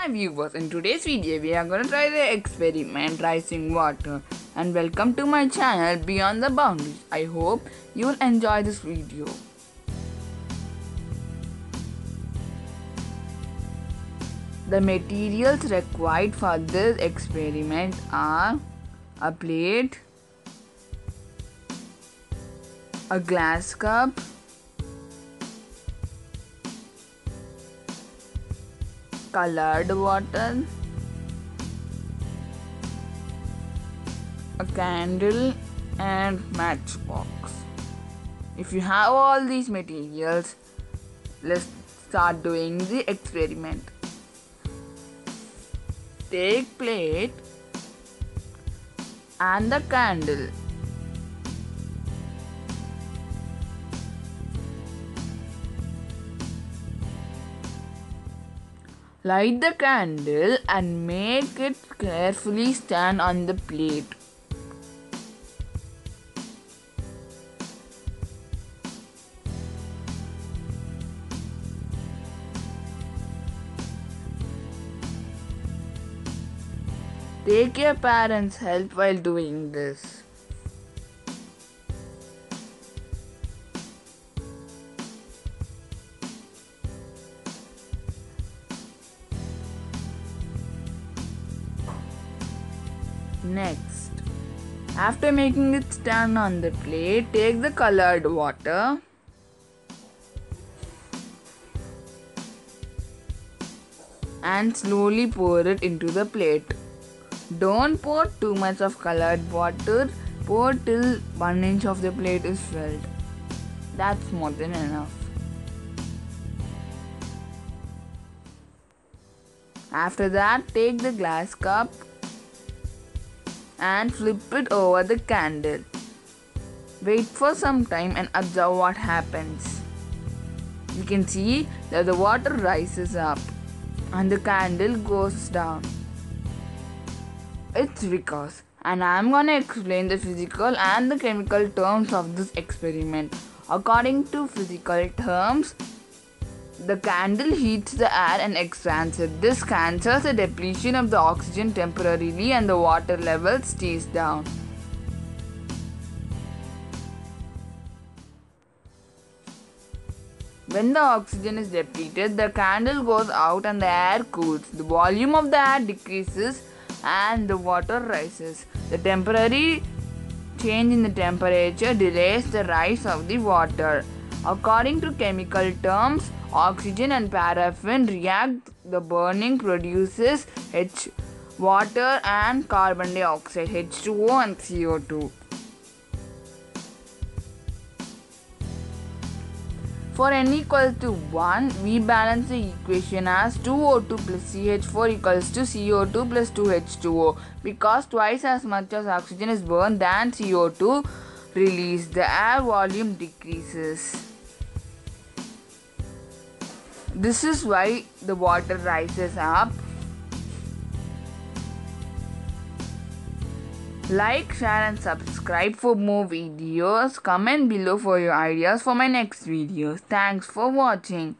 Hi viewers, in today's video we are to try the experiment rising water and welcome to my channel Beyond the Boundaries. I hope you will enjoy this video. The materials required for this experiment are a plate, a glass cup, colored water, a candle, and matchbox. If you have all these materials, let's start doing the experiment. Take plate and the candle. Light the candle and make it carefully stand on the plate. Take your parents' help while doing this. Next, after making it stand on the plate, take the colored water and slowly pour it into the plate. Don't pour too much of colored water, pour till 1 inch of the plate is filled. That's more than enough. After that, take the glass cup and flip it over the candle. Wait for some time and observe what happens. You can see that the water rises up and the candle goes down. It's because, and I'm gonna explain the physical and the chemical terms of this experiment. According to physical terms, the candle heats the air and expands it. This cancels the depletion of the oxygen temporarily and the water level stays down. When the oxygen is depleted, the candle goes out and the air cools. The volume of the air decreases and the water rises. The temporary change in the temperature delays the rise of the water. According to chemical terms, oxygen and paraffin react. The burning produces H water and carbon dioxide, H2O and CO2. For n equal to 1, we balance the equation as 2O2 plus CH4 equals to CO2 plus 2H2O because twice as much as oxygen is burned than CO2 released. The air volume decreases. This is why the water rises up. Like, share and subscribe for more videos. Comment below for your ideas for my next videos. Thanks for watching.